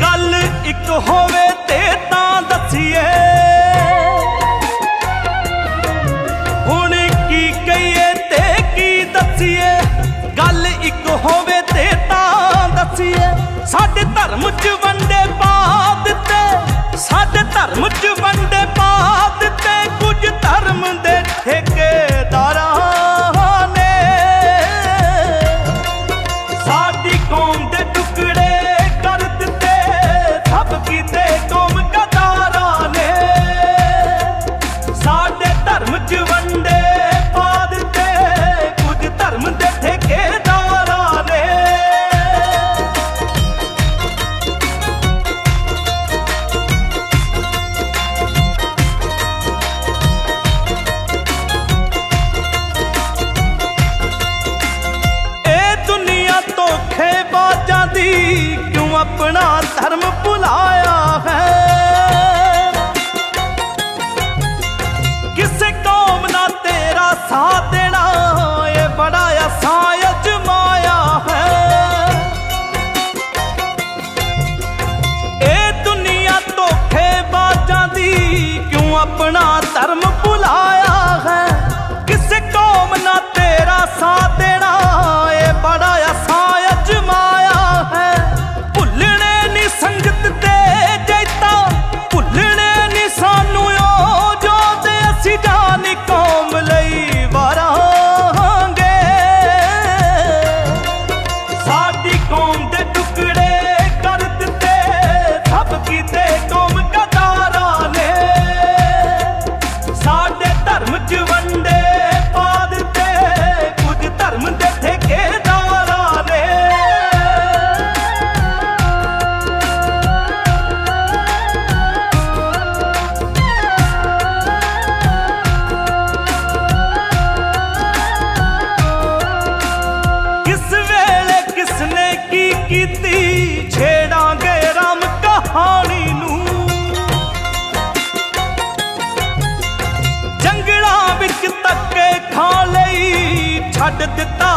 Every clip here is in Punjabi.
ਗੱਲ ਇੱਕ ਹੋਵੇ ਤੇ ਤਾਂ ਦੱਸੀਏ। ਹੁਣ ਕੀ ਕਹੀਏ ਤੇ ਕੀ ਦੱਸੀਏ? ਗੱਲ ਇੱਕ ਹੋਵੇ ਤੇ ਤਾਂ ਦੱਸੀਏ। ਸਾਡੇ ਧਰਮ ਚ ਵੰਡ ਕਿਉਂ ਆਪਣਾ ਧਰਮ ਭੁਲਾਇਆ ਹੈ? ਕਿਸੇ ਕੌਮ ਦਾ ਤੇਰਾ ਸਾਥ ਦੇਣਾ, ਇਹ ਬੜਾ ਆਸਾਂ ਅਜਮਾਇਆ ਹੈ। ਇਹ ਦੁਨੀਆ ਧੋਖੇ ਬਾਜਾਂ ਦੀ ਕਿਉਂ ਆਪਣਾ ਧਰਮ ਭੁਲਾਇਆ ਛੱਡ ਦਿੱਤਾ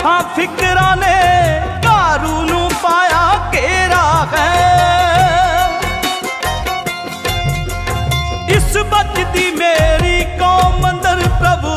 ਲੱਖਾਂ ਫਿਕਰਾਂ ਨੇ ਘਾਰੂ ਨੂੰ ਪਾਇਆ ਘੇਰਾ ਹੈ। ਇਸ ਬਚਦੀ ਮੇਰੀ ਕੌਮ ਅੰਦਰ ਪ੍ਰਭੂ